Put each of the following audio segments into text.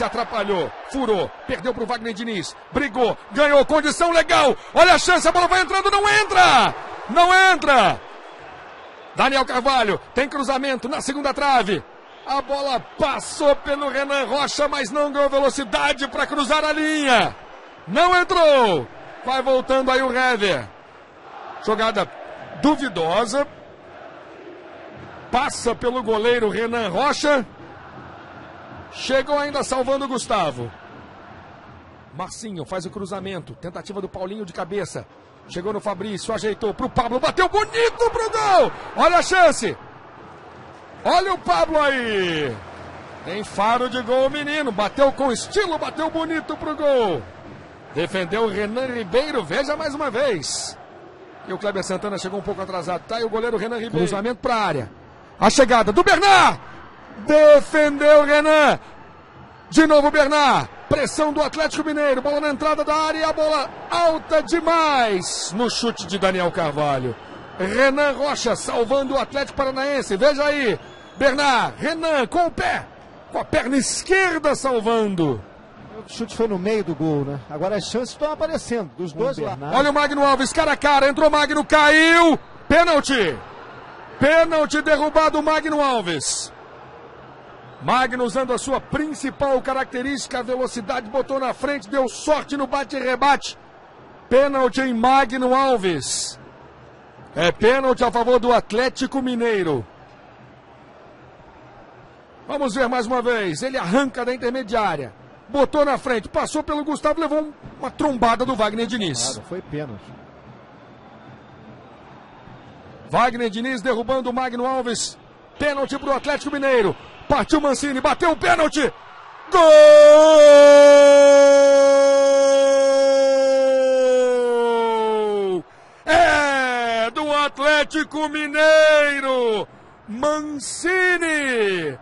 se atrapalhou, furou, perdeu pro Wagner Diniz, brigou, ganhou, condição legal, olha a chance, a bola vai entrando, não entra! Não entra! Daniel Carvalho, tem cruzamento na segunda trave. A bola passou pelo Renan Rocha, mas não ganhou velocidade para cruzar a linha. Não entrou. Vai voltando aí o Hever. Jogada duvidosa. Passa pelo goleiro Renan Rocha. Chegou ainda salvando o Gustavo. Marcinho faz o cruzamento. Tentativa do Paulinho de cabeça. Chegou no Fabrício, ajeitou pro Pablo, bateu bonito pro gol! Olha a chance! Olha o Pablo aí! Tem faro de gol, menino. Bateu com estilo, bateu bonito pro gol. Defendeu o Renan Ribeiro, veja mais uma vez. E o Kleber Santana chegou um pouco atrasado. Tá aí o goleiro Renan Ribeiro. Cruzamento pra área. A chegada do Bernard! Defendeu o Renan. De novo o Bernard. Pressão do Atlético Mineiro. Bola na entrada da área e a bola alta demais no chute de Daniel Carvalho. Renan Rocha salvando o Atlético Paranaense. Veja aí. Bernard, Renan com o pé. Com a perna esquerda salvando. O chute foi no meio do gol, né? Agora as chances estão aparecendo dos dois lados. Olha o Magno Alves, cara a cara. Entrou Magno, caiu. Pênalti. Pênalti derrubado o Magno Alves. Magno usando a sua principal característica, a velocidade, botou na frente, deu sorte no bate-rebate. Pênalti em Magno Alves. É pênalti a favor do Atlético Mineiro. Vamos ver mais uma vez. Ele arranca da intermediária. Botou na frente, passou pelo Gustavo, levou uma trombada do Wagner Diniz. Foi pênalti. Wagner Diniz derrubando o Magno Alves. Pênalti para o Atlético Mineiro. Partiu Mancini, bateu o pênalti. Gol! É do Atlético Mineiro. Mancini.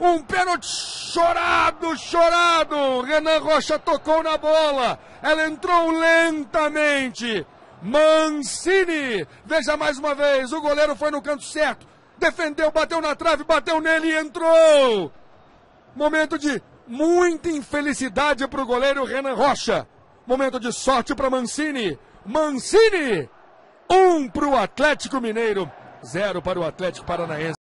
Um pênalti chorado, chorado. Renan Rocha tocou na bola. Ela entrou lentamente. Mancini. Veja mais uma vez. O goleiro foi no canto certo. Defendeu, bateu na trave, bateu nele e entrou. Momento de muita infelicidade para o goleiro Renan Rocha. Momento de sorte para Mancini. Mancini. Um para o Atlético Mineiro. Zero para o Atlético Paranaense.